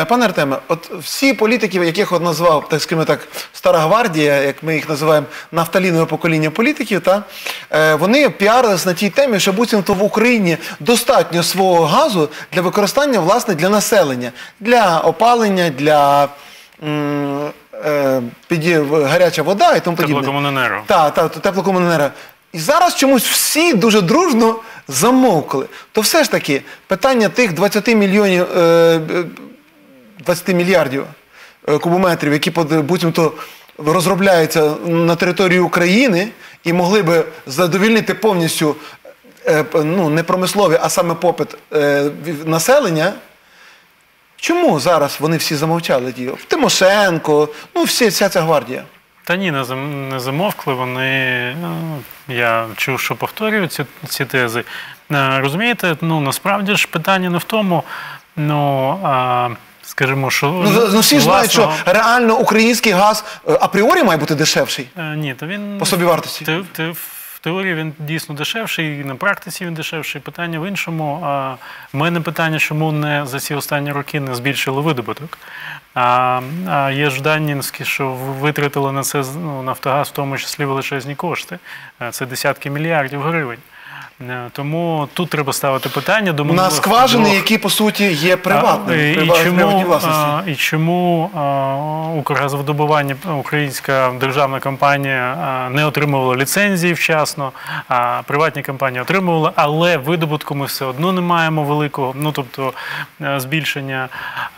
Е, Пане Артеме, от всі політики, яких от назвав, так скажімо так, стара гвардія, як ми їх називаємо, нафталінове покоління політиків, та, е, вони піарились на тій темі, що буцімто в Україні достатньо свого газу для використання власне для населення, для опалення, для м, е, гаряча вода і тому подібне. Теплокомуненерго. Так, так, теплокомуненера. І зараз чомусь всі дуже дружно замовкли. То все ж таки питання тих 20 мільйонів, е, 20 мільярдів е, кубометрів, які буцімто розробляються на території України і могли би задовільнити повністю е, ну, не промислові, а саме попит е, населення. Чому зараз вони всі замовчали? Тимошенко, ну всі, вся ця гвардія. Та ні, не замовкли. Вони ну, я чув, що повторюють ці, ці тези. Розумієте, ну насправді ж питання не в тому, ну а, скажімо, що Ну, ну всі ж знають, що власного- реально український газ е, апріорі має бути дешевший. Е, Ні, то він По собівартості. Те, те, в теорії він дійсно дешевший, і на практиці він дешевший. Питання в іншому. А в мене питання, чому не за ці останні роки не збільшили видобуток. А, а є ж дані, наскільки, що витратили на це ну, Нафтогаз, в тому числі величезні кошти. Е, Це десятки мільярдів гривень. Е, Тому тут треба ставити питання до На скважини, двох. які по суті є приватними, і, і, чому, власності. і чому Укргазвидобування, українська державна компанія не отримувала ліцензії вчасно, а приватні компанії отримували, але видобутку ми все одно не маємо великого, ну тобто е, збільшення.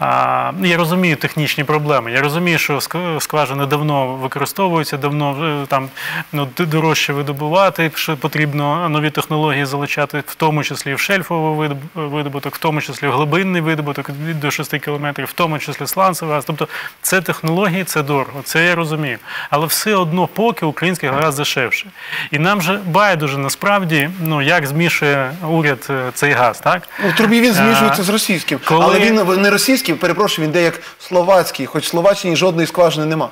А, Я розумію технічні проблеми. Я розумію, що скважини давно використовуються, давно е, там ну, дорожче видобувати, що потрібно нові технології залучати, в тому числі в шельфовий видобуток, в тому числі в глибинний видобуток до 6 кілометрів, в тому числі сланцевий газ. Тобто це технології, це дорого, це я розумію. Але все одно поки український газ дешевше. І нам же байдуже насправді, ну як змішує уряд е, цей газ, так? Ну, в трубі він А, змішується з російським. коли- Але він не російський, перепрошую, він де як словацький, хоч в Словаччині жодної скважини нема.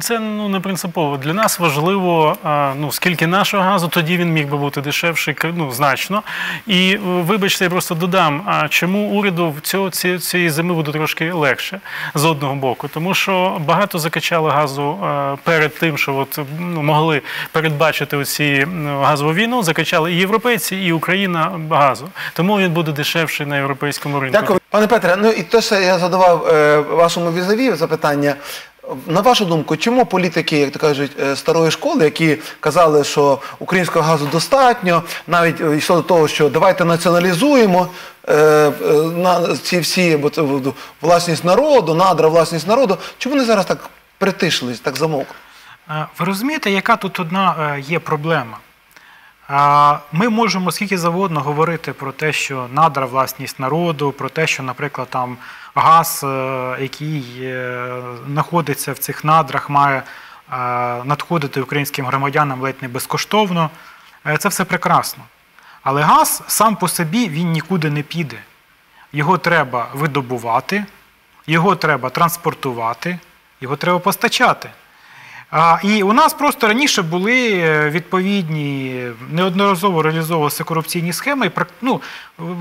Це ну не принципово. Для нас важливо, ну скільки нашого газу, тоді він міг би бути дешевший, ну значно. І е, вибачте, я просто додам. А чому уряду цього ці, цієї зими буде трошки легше з одного боку? Тому що багато закачали газу е, перед тим, що от ну могли передбачити оці ну, газову війну. Закачали і європейці, і Україна газу. Тому він буде дешевший на європейському ринку. Дякую. Пане Петре, ну і те, що я задавав е, вашому візаві запитання. На вашу думку, чому політики, як то кажуть, е, старої школи, які казали, що українського газу достатньо, навіть е, йшло до того, що давайте націоналізуємо е, на ці всі бо це власність народу, надра власність народу, чому вони зараз так притишились, так замовкли? Ви розумієте, яка тут одна є проблема? Ми можемо скільки завгодно говорити про те, що надра власність народу, про те, що, наприклад, там газ, е, який е, знаходиться в цих надрах, має е, надходити українським громадянам ледь не безкоштовно. Це все прекрасно. Але газ сам по собі він нікуди не піде. Його треба видобувати, його треба транспортувати, його треба постачати. А, і у нас просто раніше були е, відповідні неодноразово реалізовувалися корупційні схеми. І, ну,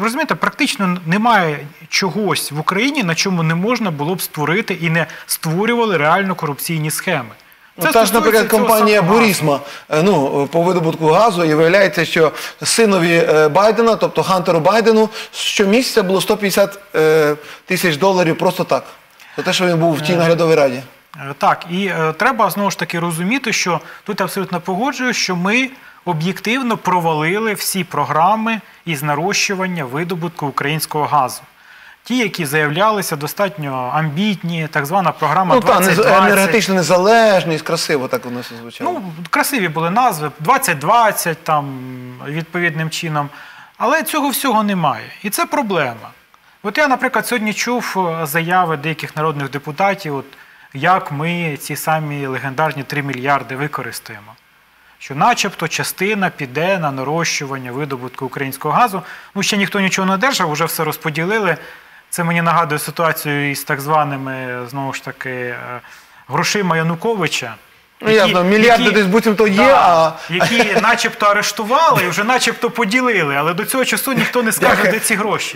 розумієте, практично немає чогось в Україні, на чому не можна було б створити і не створювали реально корупційні схеми. Ну, та ж, наприклад, компанія. Бурісма е, ну, по видобутку газу, і виявляється, що синові е, Байдена, тобто Хантеру Байдену, щомісяця було 150 е, тисяч доларів просто так. За те, що він був в тій наглядовій раді. Е, Так, і е, треба знову ж таки розуміти, що тут абсолютно погоджую, що ми об'єктивно провалили всі програми із нарощування видобутку українського газу. Ті, які заявлялися, достатньо амбітні, так звана програма Ну так, 2020. енергетична незалежність, красиво так воно все звучало. Ну, красиві були назви 2020 там відповідним чином. Але цього всього немає. І це проблема. От я, наприклад, сьогодні чув е, заяви деяких народних депутатів, от, як ми ці самі легендарні 3 мільярди використаємо. Що начебто частина піде на нарощування видобутку українського газу. Ну, ще ніхто нічого не одержав, вже все розподілили. Це мені нагадує ситуацію із так званими, знову ж таки, е, грошима Януковича. Ну, ясно, мільярди десь буцімто є, а- які начебто арештували і вже начебто поділили, але до цього часу ніхто не скаже, де ці гроші.